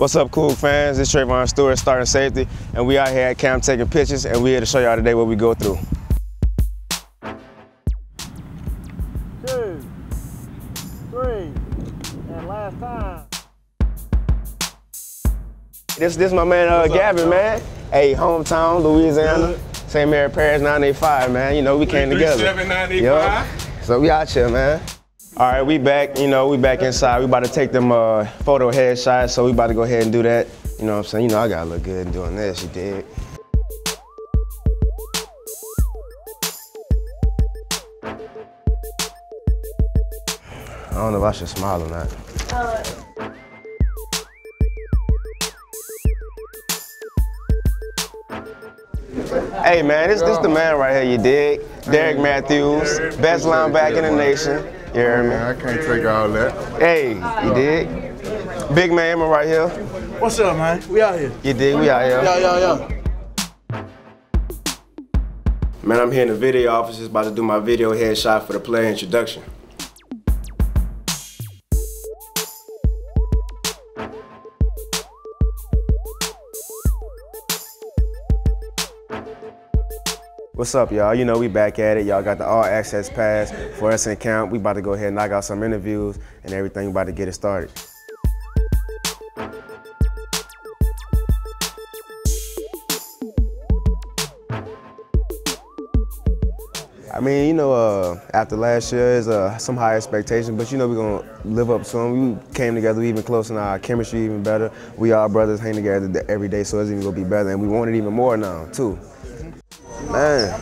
What's up, Coog fans? It's Trevon Stewart, starting safety, and we out here at camp taking pictures, and we're here to show y'all today what we go through. Two, three, and last time. This this my man uh, Gavin, man. Hey, hometown, Louisiana. St. Mary Parish 985, man. You know, we came together. 985. Yup. So we out here, man. All right, we back. You know, we back inside. We about to take them uh, photo headshots, so we about to go ahead and do that. You know what I'm saying? You know, I gotta look good doing this. You dig? I don't know if I should smile or not. Hey man, this this the man right here. You dig? Derrick Matthews, best linebacker in the nation. You hear me? I can't take all that. Hey, you dig? Big man right here. What's up, man? We out here. You dig? We out here. Yo, yo, yo. Man, I'm here in the video office. Just about to do my video headshot for the player introduction. What's up, y'all? You know we back at it. Y'all got the all access pass for us in camp. We about to go ahead and knock out some interviews and everything. We about to get it started. I mean, you know, uh, after last year is uh, some high expectations, but you know we're gonna live up to them. We came together even closer, and our chemistry even better. We all brothers hang together every day, so it's even gonna be better, and we want it even more now too. Man,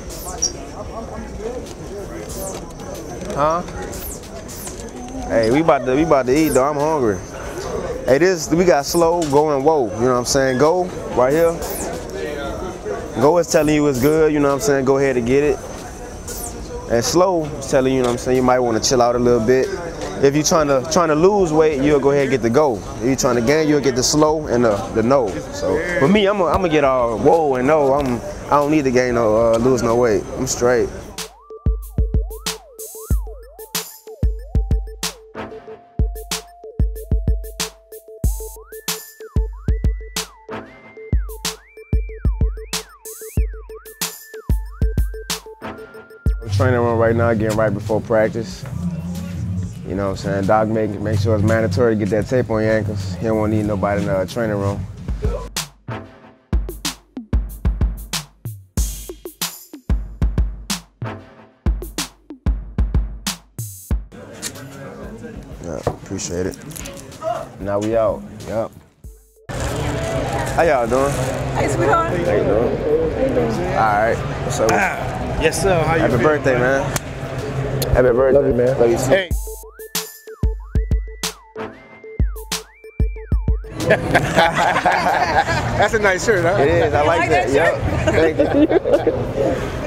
huh? Hey, we about to we about to eat though. I'm hungry. Hey, this we got slow going. Whoa, you know what I'm saying? Go right here. Go is telling you it's good. You know what I'm saying? Go ahead and get it. And slow is telling you, you know what I'm saying, you might want to chill out a little bit. If you're trying to trying to lose weight, you'll go ahead and get the go. If you're trying to gain, you'll get the slow and the, the no. So for me, I'm gonna get all whoa and no. I'm I don't need to gain no uh, lose no weight. I'm straight. Training room right now, getting right before practice. You know what I'm saying? Doc make make sure it's mandatory to get that tape on your ankles. He don't want to need nobody in the uh, training room. Yeah, appreciate it. Now we out. Yep. How y'all doing? Hey, sweetheart. How you doing? All right. What's up? Yes, sir. How you Happy feeling? birthday, man. Happy birthday. Love you, man. Love you too. Hey. That's a nice shirt, huh? It is. I like like that. that Yep. Thank you.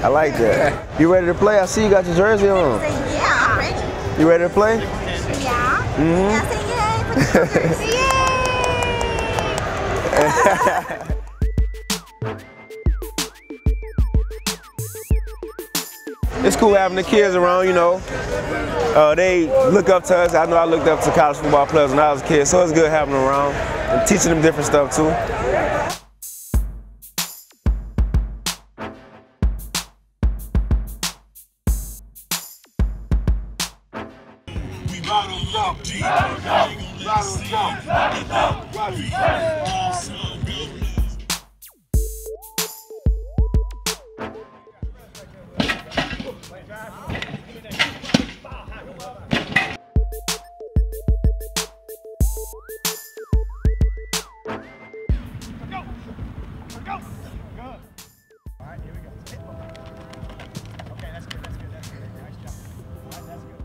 I like that. You ready to play? I see you got your jersey on. Yeah. You ready to play? Yeah. Mhm. Yeah, say yay. It's cool having the kids around, you know. Uh, they look up to us. I know I looked up to college football players when I was a kid, so it's good having them around and teaching them different stuff too. Okay, that's good, that's good, that's good. Nice job. All right, that's good.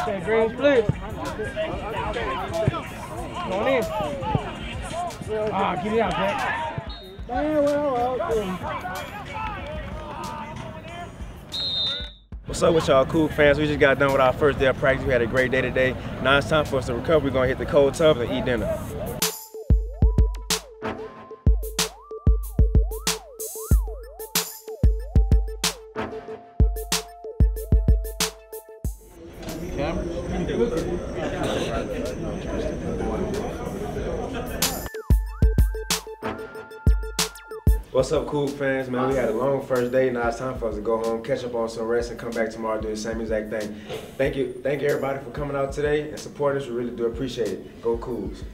Okay, green split. Go on in. Ah, get it out, Jack. Damn, well, well, What's up with y'all Coog fans? We just got done with our first day of practice. We had a great day today. Now it's time for us to recover. We're gonna hit the cold tub and eat dinner. What's up, Coog fans, man? We had a long first day. Now it's time for us to go home, catch up on some rest, and come back tomorrow doing the same exact thing. Thank you, thank you everybody for coming out today and supporting us. We really do appreciate it. Go Coogs.